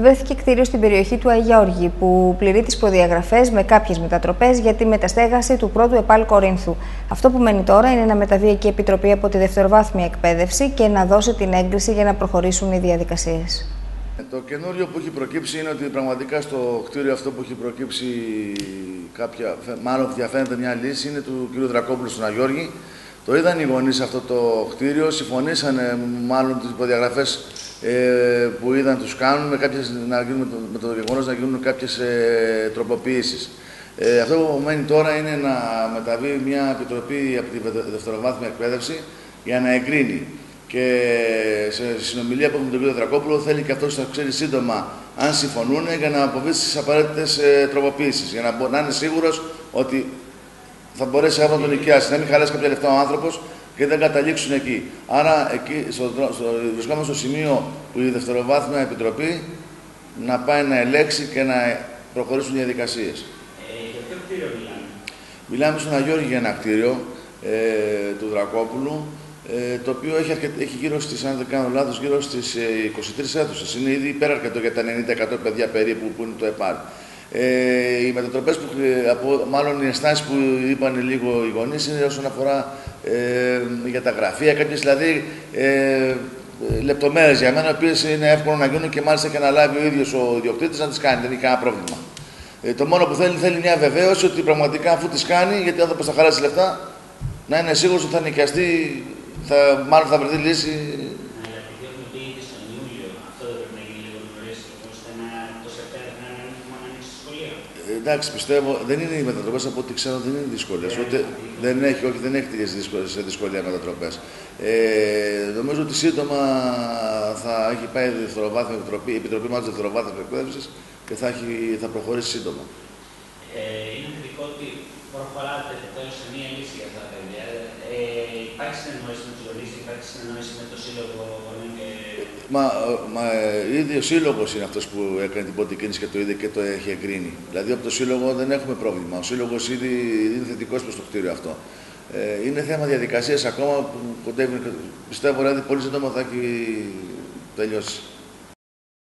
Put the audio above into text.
βρέθηκε κτίριο στην περιοχή του Αγιώργη, που πληρεί τις προδιαγραφές με κάποιες μετατροπές για τη μεταστέγαση του πρώτου ΕΠΑΛ Κορίνθου. Αυτό που μένει τώρα είναι να μεταβεί εκεί η Επιτροπή από τη δευτεροβάθμια εκπαίδευση και να δώσει την έγκριση για να προχωρήσουν οι διαδικασίες. Το καινούριο που έχει προκύψει είναι ότι πραγματικά στο κτίριο αυτό που έχει προκύψει κάποια, μάλλον διαφαίνεται μια λύση, είναι του κ. Δρακόπουλου στον Αγιώργη. Το είδαν οι γονείς αυτό το κτίριο, συμφωνήσανε μάλλον τις προδιαγραφές ε, που είδαν τους κάνουν με, κάποιες, να γίνουν, με το, γεγονός να γίνουν κάποιες ε, τροποποιήσεις. Ε, αυτό που μένει τώρα είναι να μεταβεί μια επιτροπή από τη δευτεροβάθμια εκπαίδευση για να εγκρίνει και σε συνομιλία που έχουμε με τον κύριο Δρακόπουλο θέλει και αυτός να ξέρει σύντομα αν συμφωνούν για να αποβεί στις απαραίτητες ε, τροποποιήσεις. Για να, να είναι σίγουρος ότι θα μπορέσει αύριο να τον νοικιάσει, να μην χαλάσει κάποια λεφτά ο άνθρωπος και δεν καταλήξουν εκεί. Άρα, εκεί, στο, στο, βρισκόμαστε στο σημείο που η Δευτεροβάθμια Επιτροπή να πάει να ελέξει και να προχωρήσουν οι διαδικασίες. Ε, για ποιο κτίριο μιλάμε; Μιλάμε στον Αγιώργη για ένα κτίριο ε, του Δρακόπουλου ε, το οποίο έχει, έχει γύρω στις, αν δεν κάνω λάθος, γύρω στις ε, 23 αίθουσες. Είναι ήδη υπεραρκετό για τα 90% παιδιά περίπου που είναι το ΕΠΑΡ. Ε, οι μετατροπές, που, ε, από, μάλλον οι ενστάσεις που είπαν λίγο οι γονείς, είναι όσον αφορά ε, για τα γραφεία, κάποιες δηλαδή ε, λεπτομέρειες για μένα, οι οποίες είναι εύκολο να γίνουν και μάλιστα και να λάβει ο ίδιος ο ιδιοκτήτης να τις κάνει, δεν έχει κανένα πρόβλημα. Ε, το μόνο που θέλει, θέλει μια βεβαίωση ότι πραγματικά αφού τις κάνει, γιατί ο άνθρωπος θα χαράσει λεφτά, να είναι σίγουρος ότι θα νοικιαστεί θα, μάλλον θα βρεθεί λύση. Αλλά επειδή έχουμε πει ήδη στον Ιούλιο, αυτό δεν πρέπει να γίνει λίγο νωρί, ώστε να το Σεπτέμβριο να είναι έτοιμο να ανοίξει σχολεία. Ε, εντάξει, πιστεύω, δεν είναι οι μετατροπές από ό,τι ξέρω, δεν είναι δυσκολίες. Ούτε δεν έχει, όχι, δεν έχει σε δυσκολία μετατροπές. Ε, νομίζω ότι σύντομα θα έχει πάει η, επιτροπή, η Επιτροπή μα Δευτεροβάθμιας Εκπαίδευσης και θα, έχει, θα προχωρήσει σύντομα. Ε, είναι θετικό ότι προχωράτε τέλο σε μία λύση για αυτά τα παιδιά. Ε, υπάρχει συνεννόηση με τους γονείς, υπάρχει συνεννόηση με το Σύλλογο Γονέων και. Μα, μα ήδη ο Σύλλογος είναι αυτός που έκανε την πρώτη κίνηση και το είδε και το έχει εγκρίνει. Δηλαδή από το Σύλλογο δεν έχουμε πρόβλημα. Ο Σύλλογος ήδη είναι θετικός προς το κτίριο αυτό. Ε, είναι θέμα διαδικασίας ακόμα που κοντεύει. Πιστεύω ότι δηλαδή, πολύ σύντομα θα έχει τελειώσει.